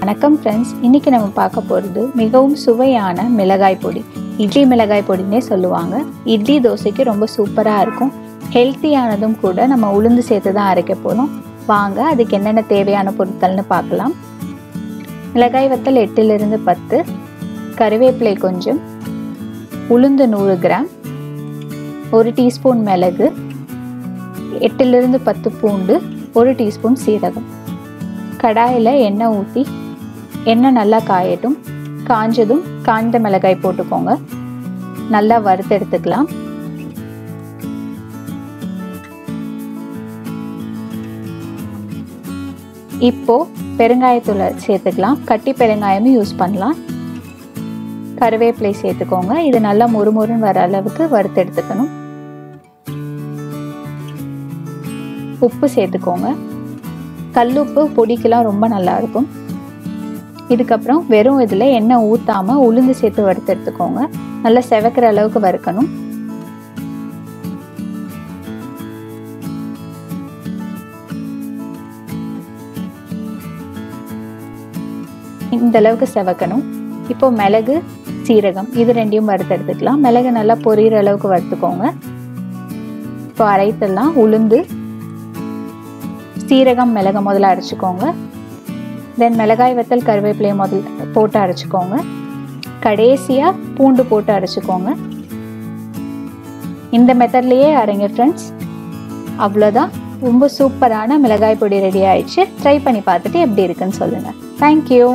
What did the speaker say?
வணக்கம் ஃப்ரெண்ட்ஸ் இன்றைக்கி நம்ம பார்க்க போகிறது மிகவும் சுவையான மிளகாய் பொடி. இட்லி மிளகாய் பொடினே சொல்லுவாங்க. இட்லி தோசைக்கு ரொம்ப சூப்பராக இருக்கும். ஹெல்த்தியானதும் கூட நம்ம உளுந்து சேர்த்து தான் அரைக்க போகிறோம் வாங்க அதுக்கு என்னென்ன தேவையான பொருட்கள்னு பார்க்கலாம். மிளகாய் வத்தல் எட்டிலிருந்து பத்து. கருவேப்பிலை கொஞ்சம். உளுந்து நூறு கிராம் ஒரு டீஸ்பூன் மிளகு. எட்டிலிருந்து பத்து பூண்டு. ஒரு டீஸ்பூன் சீரகம். கடாயில் எண்ணெய் ஊற்றி எண்ணெய் நல்லா காயட்டும். காஞ்சதும் காய்ந்த மிளகாய் போட்டுக்கோங்க. நல்லா வறுத்து எடுத்துக்கலாம். இப்போ பெருங்காயத்தூளை சேர்த்துக்கலாம். கட்டி பெருங்காயமும் யூஸ் பண்ணலாம். கருவேப்பிலை சேர்த்துக்கோங்க. இது நல்லா முறுமுறுன்னு வர அளவுக்கு வறுத்து எடுத்துக்கணும். உப்பு சேர்த்துக்கோங்க. கல்லுப்பு பொடிக்கெல்லாம் ரொம்ப நல்லா இருக்கும். இதுக்கப்புறம் வெறும் இதில் எண்ணெய் ஊற்றாமல் உளுந்து சேர்த்து வறுத்து எடுத்துக்கோங்க. நல்லா செவக்கிற அளவுக்கு வறுக்கணும். இந்த அளவுக்கு செவக்கணும். இப்போ மிளகு சீரகம் இது ரெண்டையும் வறுத்து எடுத்துக்கலாம். மிளகு நல்லா பொரியிற அளவுக்கு வறுத்துக்கோங்க. இப்போ அரைத்தெல்லாம் உளுந்து சீரகம் மிளகு முதல்ல அரைச்சிக்கோங்க. தென் மிளகாய் வத்தல் கருவேப்பிலையை முதல் போட்டு அரைச்சிக்கோங்க. கடைசியாக பூண்டு போட்டு அரைச்சிக்கோங்க. இந்த மெத்தட்லேயே அரைங்க ஃப்ரெண்ட்ஸ் அவ்வளோதான் ரொம்ப சூப்பரான மிளகாய் பொடி ரெடி ஆயிடுச்சு. ட்ரை பண்ணி பார்த்துட்டு எப்படி இருக்குன்னு சொல்லுங்கள் தேங்க்யூ